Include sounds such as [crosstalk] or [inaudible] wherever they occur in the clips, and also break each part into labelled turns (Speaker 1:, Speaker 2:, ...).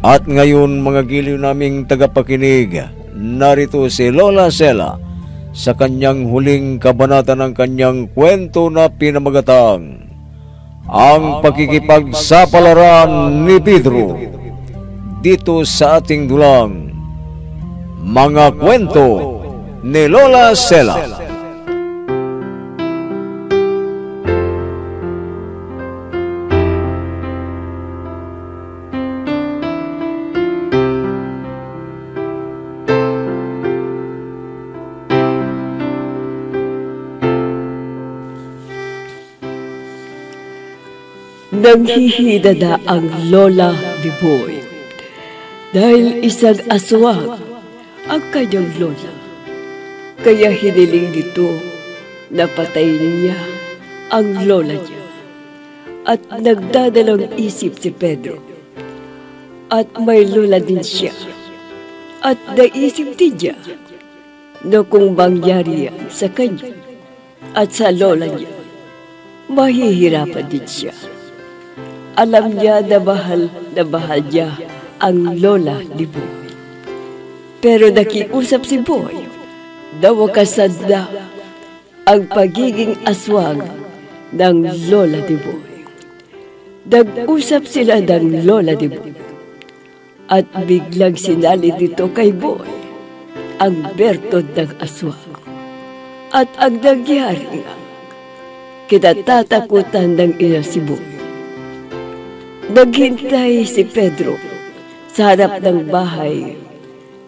Speaker 1: At ngayon mga giliw naming tagapakinig, narito si Lola Sela sa kanyang huling kabanata ng kanyang kwento na pinamagatang Ang Pakikipagsapalaran ni Pedro dito sa ating dulang Mga Kwento ni Lola Sela.
Speaker 2: Nanghihidada ang lola ni Boy dahil isang aswang ang kanyang lola. Kaya hiniling nito na patayin niya ang lola niya. At nagdadalang isip si Pedro. At may lola din siya. At naisip din niya na kung mangyari yan sa kanya at sa lola niya, mahihirapan din siya. Alam niya na bahal na bahal niya ang lola ni Boy. Pero nakiusap si Boy na wakasad na ang pagiging aswang ng lola ni Boy. Nag-usap sila ng lola ni Boy at biglang sinali dito kay Boy ang bertod ng aswang. At ang nangyari nga, kinatatakutan ng ina si Boy Naghintay si Pedro sa harap ng bahay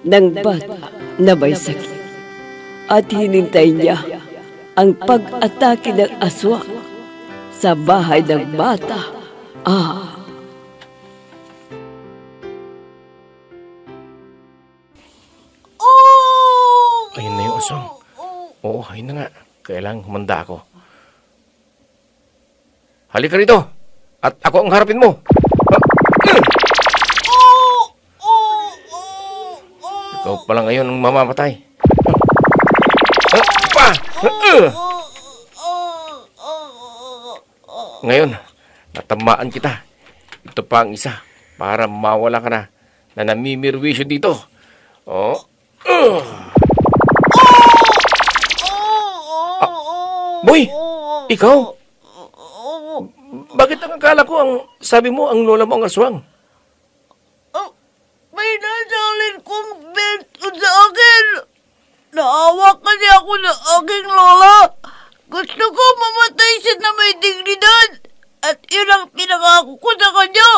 Speaker 2: ng bata na may sakit. At hinintay niya ang pag-atake ng aswa sa bahay ng bata. Ah!
Speaker 3: Ayun na yung aswang. Oo, ayun na nga. Kailangang humanda ako. Halika rito! At ako ang harapin mo! Ikaw pala ngayon ang mamamatay. Ah, pa! Ngayon, natamaan kita. Ito pa ang isa para mawala ka na na namimirwisyo dito. Oh. Ah, boy! Ikaw? Bakit ang akala ko ang sabi mo ang lola mo ang aswang?
Speaker 4: Oh, may nasalin kong belt sa akin. Naawa kasi ako ng aking lola. Gusto ko mamatay siya na may dignidad. At yun ang pinangako ko sa kanya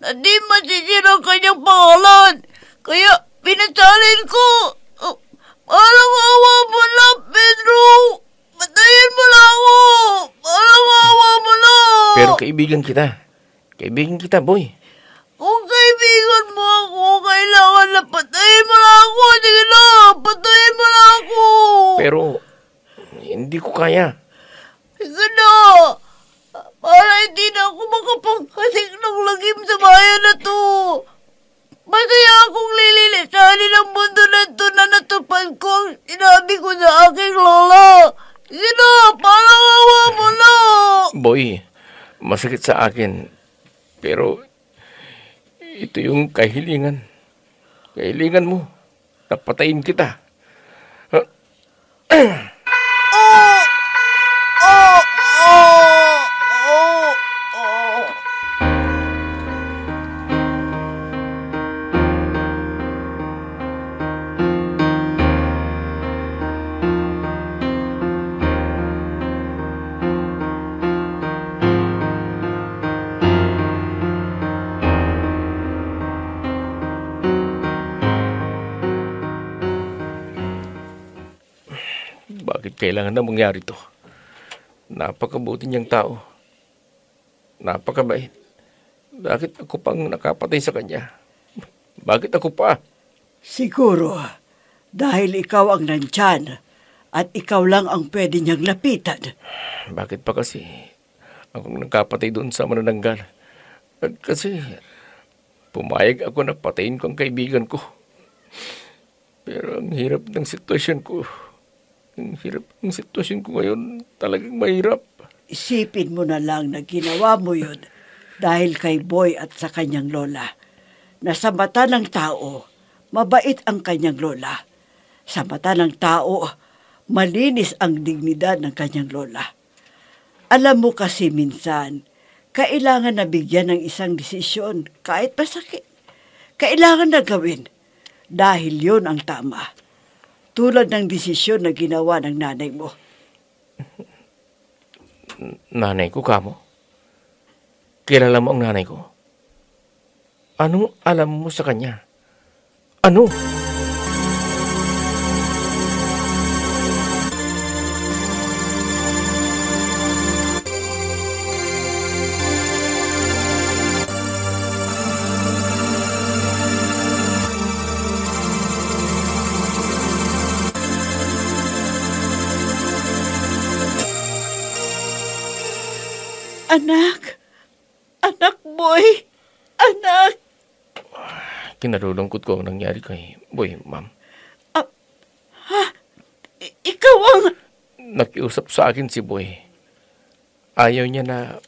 Speaker 4: na di masisira ang kanyang pangalan. Kaya pinasalin ko. Oh, parang awa mo na, Pedro. Patayin mo na ako. Parang awa mo na.
Speaker 3: Pero kaibigan kita. Kaibigan kita, boy.
Speaker 4: Kung kaibigan mo ako, kailangan na patayin mo na ako. Sige na, patayin mo na ako.
Speaker 3: Pero hindi ko kaya.
Speaker 4: Sige na. Para hindi na ako makapanghasik ng lagim sa bayan na to. Masaya akong lililisanin ang mundo na to na natupad ko ang sinabi ko sa aking lola. Sige na, parang awa mo na.
Speaker 3: Boy, masakit sa akin. Pero ito yung kahilingan. Kahilingan mo. Napatayin kita. [clears throat] kailangan na mangyari to? Napakabuti niyang tao. Napakabait. Bakit ako pang nakapatay sa kanya? Bakit ako pa?
Speaker 5: Siguro, dahil ikaw ang nandyan at ikaw lang ang pwede niyang lapitan.
Speaker 3: Bakit pa kasi akong nakapatay doon sa manananggal? At kasi pumayag ako na patayin ko ang kaibigan ko. Pero ang hirap ng sitwasyon ko. Ang hirap ng sitwasyon ko ngayon. Talagang mahirap.
Speaker 5: Isipin mo na lang na ginawa mo yun dahil kay Boy at sa kanyang lola. na sa mata ng tao, mabait ang kanyang lola. Sa mata ng tao, malinis ang dignidad ng kanyang lola. Alam mo kasi minsan, kailangan na bigyan ng isang desisyon kahit masakit. Kailangan na gawin dahil yon ang tama. Tulad ng desisyon na ginawa ng nanay mo.
Speaker 3: Nanay ko kamo? Kilala mo ang nanay ko? Anong alam mo sa kanya? Ano?
Speaker 5: Anak! Anak, boy! Anak!
Speaker 3: Kinalulungkot ko ang nangyari kay Boy, ma'am.
Speaker 5: I- ikaw ang...
Speaker 3: Nakiusap sa akin si Boy. Ayaw niya na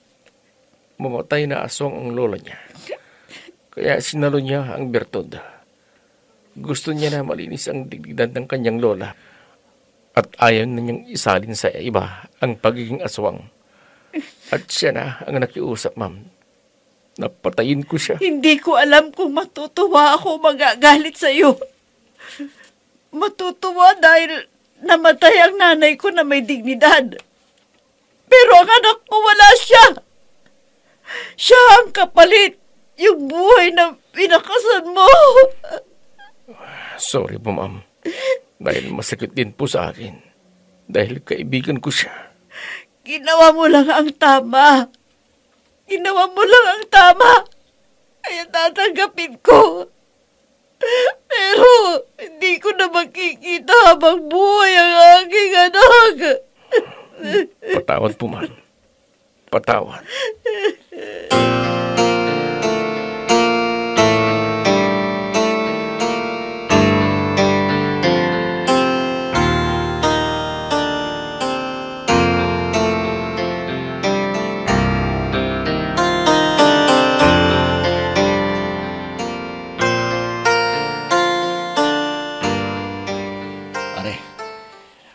Speaker 3: mamatay na aswang ang lola niya. Kaya sinalo niya ang bertod. Gusto niya na malinis ang dignidad ng kanyang lola. At ayaw na niyang isalin sa iba ang pagiging aswang. At siya na ang nakiusap, ma'am. Napatayin ko siya.
Speaker 5: Hindi ko alam kung matutuwa ako magagalit sa iyo. Matutuwa dahil namatay ang nanay ko na may dignidad. Pero ang anak ko wala siya. Siya ang kapalit. Yung buhay na pinakasan mo.
Speaker 3: Sorry po, ma'am. Dahil masakit din po sa akin. Dahil kaibigan ko siya.
Speaker 5: Ginawa mo lang ang tama. Ginawa mo lang ang tama. Kaya tatanggapin ko. Pero hindi ko na makikita habang buhay ang aking anak.
Speaker 3: Patawad po, ma'am. Patawad.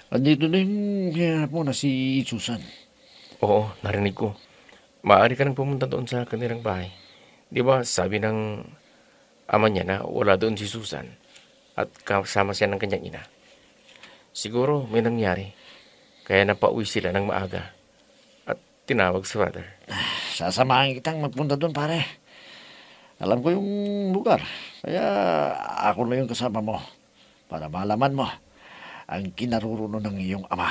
Speaker 6: Andito na yung hinanap mo na si Susan.
Speaker 3: Oo, narinig ko. Maaari ka nang pumunta doon sa kanilang bahay. Di ba sabi ng ama niya na wala doon si Susan at kasama siya ng kanyang ina. Siguro may nangyari. Kaya napauwi sila ng maaga at tinawag si Father.
Speaker 6: Sasamahan kitang magpunta doon, pare. Alam ko yung lugar. Kaya ako na yung kasama mo para malaman mo ang kinaruruno ng iyong ama.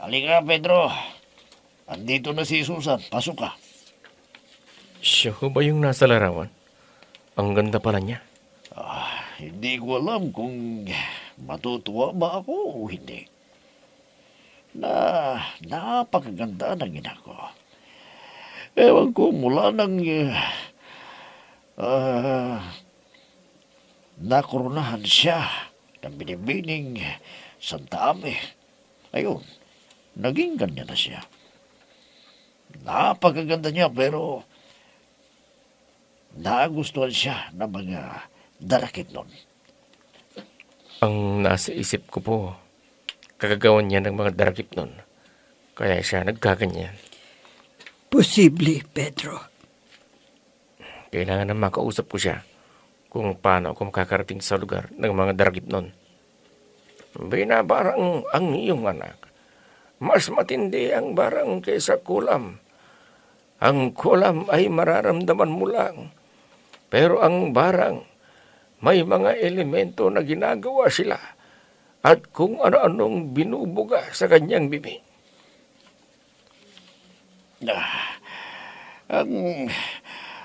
Speaker 6: Halika, Pedro. Andito na si Susan. Pasok ka.
Speaker 3: Siya ba yung nasa larawan? Ang ganda pala niya.
Speaker 6: Hindi ko alam kung matutuwa ba ako o hindi. Na napakaganda ng ina ko. Ewan ko mula nang uh, nakurunahan siya ng binibining Santa Ame. Ayun, naging ganyan na siya. Napakaganda niya pero nagustuhan siya ng mga darakit nun.
Speaker 3: Ang nasa isip ko po, kagagawan niya ng mga darakip nun. Kaya siya nagkaganyan.
Speaker 5: Posible, Pedro.
Speaker 3: Kailangan na makausap ko siya kung paano ako makakarating sa lugar ng mga daragip nun. Binabarang ang iyong anak. Mas matindi ang barang kaysa kulam. Ang kulam ay mararamdaman mo lang. Pero ang barang, may mga elemento na ginagawa sila at kung ano-anong binubuga sa kanyang bibig.
Speaker 6: Ah, ang,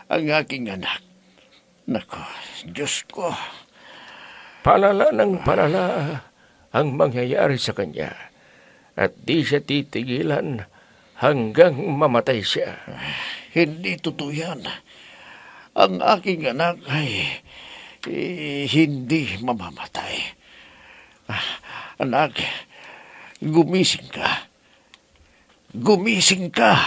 Speaker 6: ang aking anak. Nako, Diyos ko.
Speaker 3: Palala ng palala ang mangyayari sa kanya at di siya titigilan hanggang mamatay siya.
Speaker 6: Hindi totoo yan. Ang aking anak ay eh, hindi mamamatay. Ah, anak, gumising ka. Gumising ka.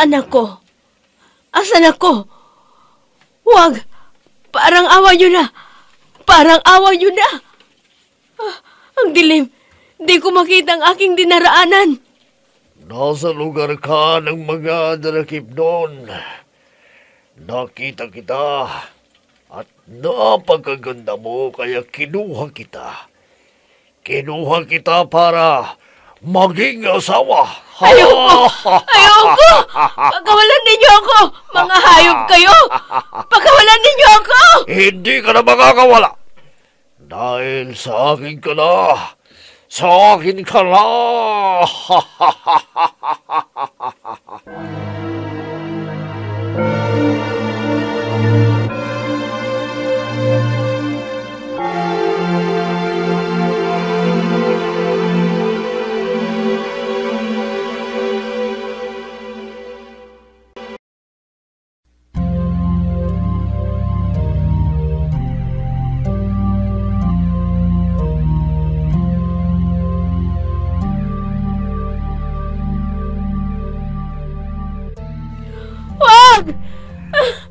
Speaker 7: Saan ako? Asan ako? Huwag! Parang awa nyo na! Parang awa nyo na! Ah, ang dilim! Di ko makita ang aking dinaraanan.
Speaker 6: Nasa lugar ka ng mga darakip noon. Nakita kita at napagkaganda mo kaya kinuha kita. Kinuha kita para maging asawa.
Speaker 7: Ayoko! [laughs] Ayoko! Pagkawalan ninyo ako! Mga hayop kayo! Pagkawalan ninyo ako!
Speaker 6: Hindi ka na makakawala. Dahil sa akin ka na. Sa akin ka na. [laughs]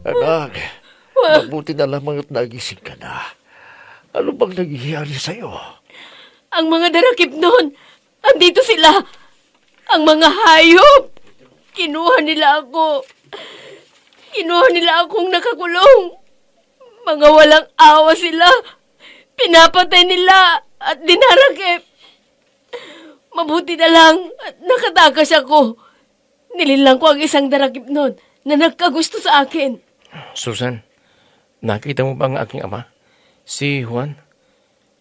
Speaker 6: Anak, mabuti na lamang at nagising ka na. Ano bang nangyayari sa'yo?
Speaker 7: Ang mga darakip noon, andito sila. Ang mga hayop. Kinuha nila ako. Kinuha nila akong nakakulong. Mga walang awa sila. Pinapatay nila at dinarakip. Mabuti na lang at nakatakas ako. Nililang ko ang isang darakip noon na nagkagusto sa akin.
Speaker 3: Susan, nakita mo ba ang aking ama? Si Juan.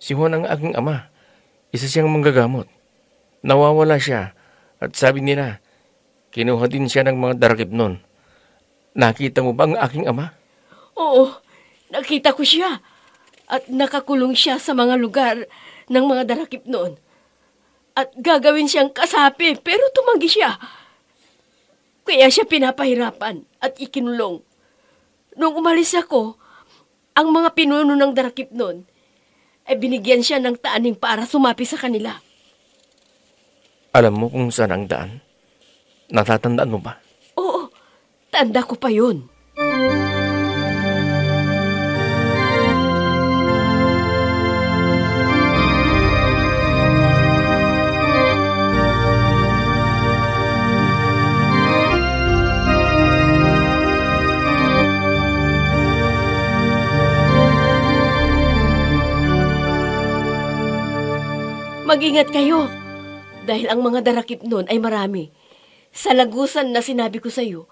Speaker 3: Si Juan ang aking ama. Isa siyang manggagamot. Nawawala siya at sabi nila, kinuha din siya ng mga darakip nun. Nakita mo ba ang aking ama?
Speaker 7: Oo, nakita ko siya. At nakakulong siya sa mga lugar ng mga darakip noon. At gagawin siyang kasapi, pero tumanggi siya. Kaya siya pinapahirapan at ikinulong. Nung umalis ako, ang mga pinuno ng darakip noon, ay binigyan siya ng taaning para sumapi sa kanila.
Speaker 3: Alam mo kung saan ang daan? Natatandaan mo ba?
Speaker 7: Oo, tanda ko pa yun. Mag-ingat kayo. Dahil ang mga darakip noon ay marami. Sa lagusan na sinabi ko sa iyo,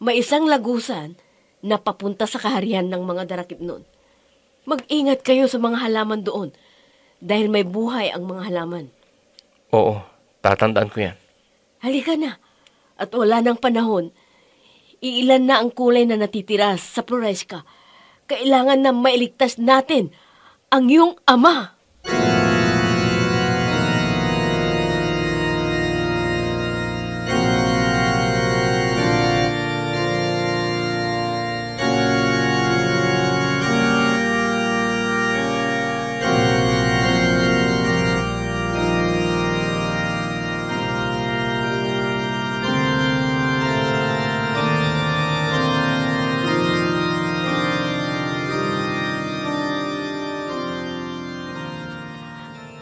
Speaker 7: may isang lagusan na papunta sa kaharian ng mga darakip noon. Mag-ingat kayo sa mga halaman doon dahil may buhay ang mga halaman.
Speaker 3: Oo, tatandaan ko yan.
Speaker 7: Halika na. At wala ng panahon. Iilan na ang kulay na natitira sa Floresca. Kailangan na mailigtas natin ang iyong ama.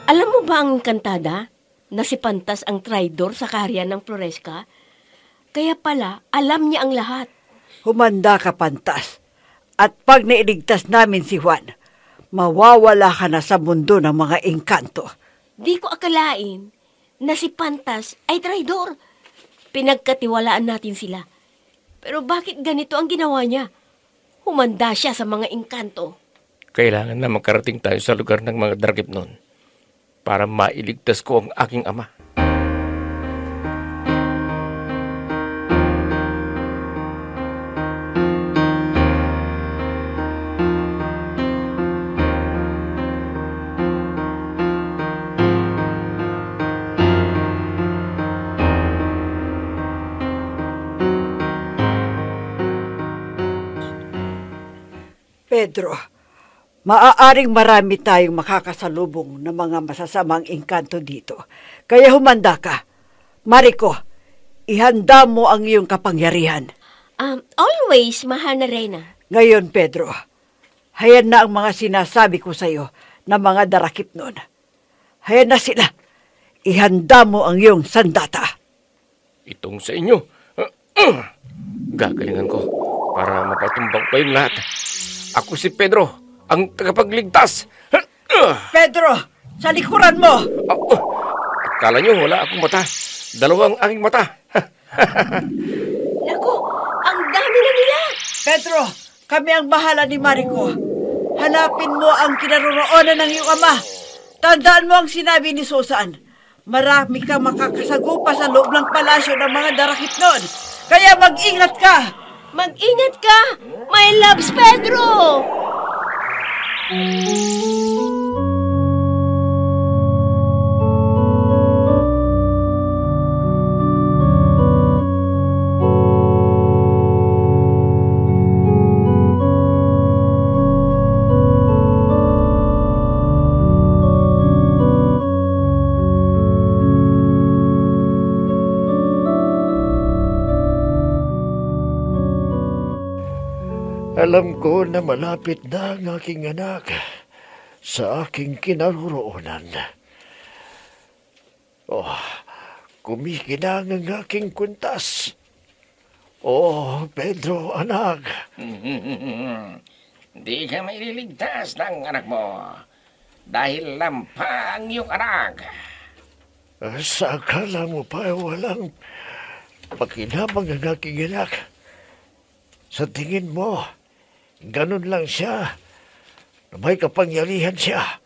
Speaker 7: Alam mo ba ang kantada na si Pantas ang traidor sa kaharian ng Floresca? Kaya pala, alam niya ang lahat.
Speaker 5: Humanda ka, Pantas. At pag nailigtas namin si Juan, mawawala ka na sa mundo ng mga engkanto.
Speaker 7: Di ko akalain na si Pantas ay traidor. Pinagkatiwalaan natin sila. Pero bakit ganito ang ginawa niya? Humanda siya sa mga engkanto.
Speaker 3: Kailangan na makarating tayo sa lugar ng mga dragip noon para mailigtas ko ang aking ama.
Speaker 5: Pedro, maaaring marami tayong makakasalubong ng mga masasamang engkanto dito. Kaya humanda ka. Mariko, ihanda mo ang iyong kapangyarihan.
Speaker 7: Um, always, mahal na Reyna.
Speaker 5: Ngayon, Pedro, hayan na ang mga sinasabi ko sa iyo ng mga darakip noon. Hayan na sila. Ihanda mo ang iyong sandata.
Speaker 3: Itong sa inyo. Uh, [clears throat] uh, gagalingan ko para mapatumbang ko yung lahat. Ako si Pedro, ang tagapagligtas.
Speaker 5: Pedro, sa likuran mo!
Speaker 3: uh, uh, akala nyo wala akong mata. Dalawang aking mata. [laughs]
Speaker 7: Naku, ang dami na nila.
Speaker 5: Pedro, kami ang bahala ni Mariko. Hanapin mo ang kinaroroonan ng iyong ama. Tandaan mo ang sinabi ni Susan. Marami kang makakasagupa sa loob ng palasyo ng mga darakip noon. Kaya mag-ingat ka!
Speaker 7: Mag-ingat ka, my loves Pedro!
Speaker 6: Música Alam ko na malapit na ang aking anak sa aking kinaroroonan. Oh, kumikinang ang aking kuntas. Oh, Pedro, anak. [laughs]
Speaker 3: Di ka maililigtas ng anak mo dahil lampa ang iyong anak.
Speaker 6: Sa akala mo pa walang pakinabang ang aking anak. Sa tingin mo, ganun lang siya. Na may kapangyarihan siya.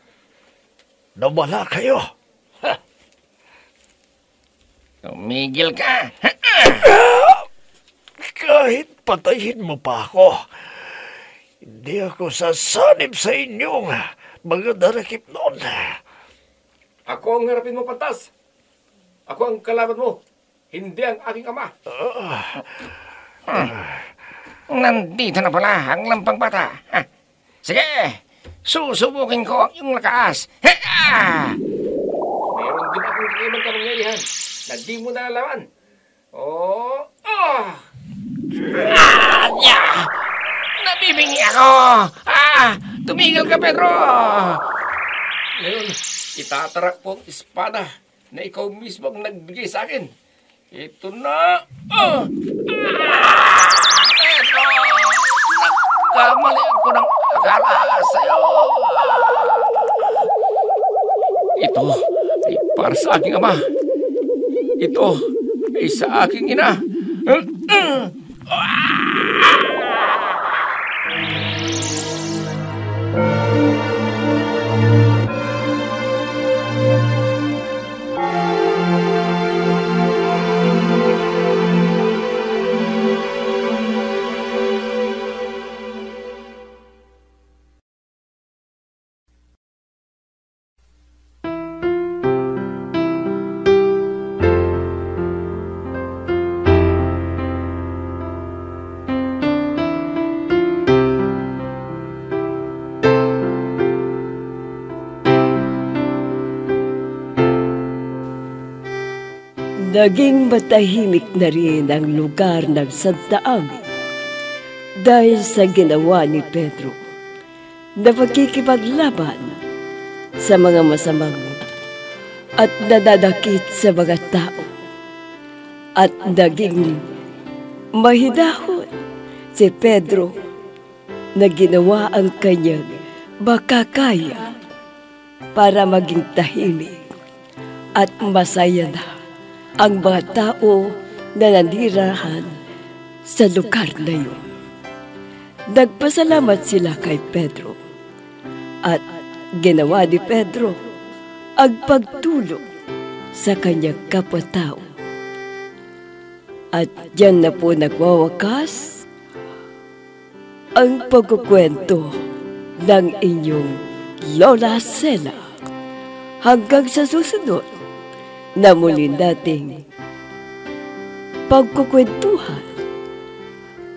Speaker 6: Nawala kayo.
Speaker 3: Tumigil ka.
Speaker 6: Kahit patayin mo pa ako, hindi ako sasanib sa inyong mga darakip noon.
Speaker 3: Ako ang harapin mo, Pantas. Ako ang kalaban mo. Hindi ang aking ama. Nandito na pala ang lampang bata. Ha? Sige, susubukin ko ang iyong lakas. Ha! Meron din akong kaimang kamangyarihan na di mo nalalaman. Oh, oh! Ah! Yeah! Nabibingi ako! Ah! Tumigil ka, Pedro! Ngayon, itatarak ko ang espada na ikaw mismo ang nagbigay sa akin. Ito na! Oh! Pedro! Nagkamali ako ng akala sa'yo. Ito ay para sa aking ama. Ito ay sa aking ina.
Speaker 2: Naging matahimik na rin ang lugar ng Santa Ami dahil sa ginawa ni Pedro na pagkikipaglaban sa mga masamang at nadadakit sa mga tao at naging mahidahon si Pedro na ginawa ang kanyang makakaya para maging tahimik at masaya na ang mga tao na nanirahan sa lugar na yun. Nagpasalamat sila kay Pedro at ginawa ni Pedro ang pagtulong sa kanyang kapatao. At diyan na po nagwawakas ang pagkukwento ng inyong Lola Sela. Hanggang sa susunod na muli nating pagkukwentuhan.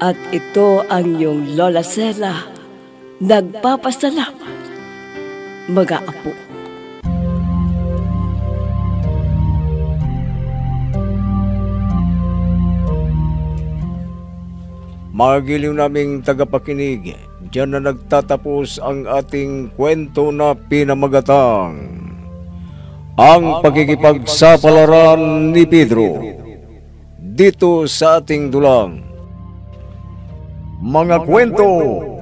Speaker 2: At ito ang iyong Lola Sela nagpapasalamat mga apo.
Speaker 1: Mga giliw naming tagapakinig, diyan na nagtatapos ang ating kwento na pinamagatang. Ang pagkikipagsapalaran ni Pedro dito sa ating dulang. Mga kwento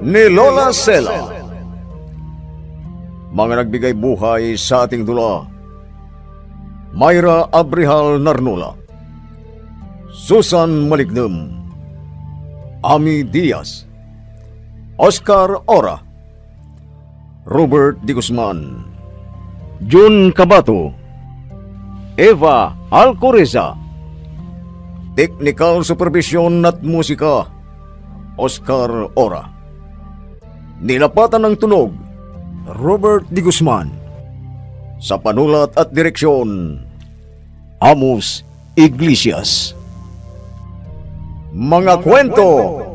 Speaker 1: ni Lola Sela. Mga nagbigay buhay sa ating dula. Myra Abrihal Narnula. Susan Malignem. Ami Diaz, Oscar Ora, Robert Di Guzman, Jun Cabato, Eva Alcoreza, Technical Supervision at Musika, Oscar Ora. Nilapatan ng tunog, Robert Di Guzman. Sa panulat at direksyon, Amos Iglesias. Mga kwento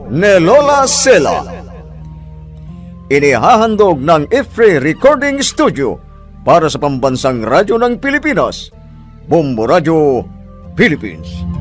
Speaker 1: ni Lola Sela. Inihahandog ng IFRE Recording Studio para sa pambansang radyo ng Pilipinas, Bombo Radio, Philippines.